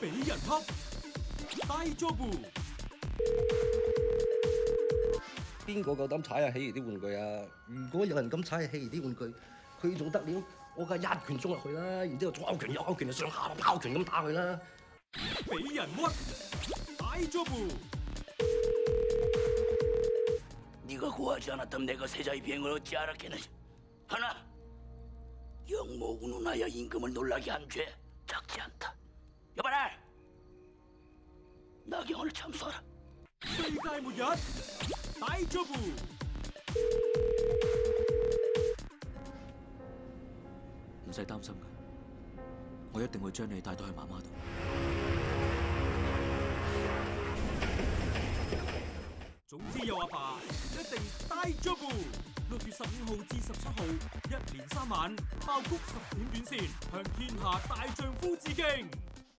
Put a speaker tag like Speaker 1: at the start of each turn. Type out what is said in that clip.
Speaker 1: 俾人恰，低 job。
Speaker 2: 边个够胆踩下喜儿啲玩具啊？如果有人咁踩下喜儿啲玩具，佢仲得了？我梗系一拳中落去啦，然之后左拳右拳就上下抛拳咁打佢啦。
Speaker 1: 俾人屈，低 job。
Speaker 3: 네가 구하지 않았다면 내가 세자의 비행을 어찌 알았겠느냐 하나 영모고 누나야 임금을 놀라게 한 죄 작지 않다 我哋慘瞓，
Speaker 1: 世界末日，
Speaker 4: 唔使擔心㗎，我一定會將你帶到去媽媽度。
Speaker 1: 總之，有阿爸，一定大丈夫！六月十五號至十七號，一连三晚，爆谷十點短線，向天下大丈夫致敬。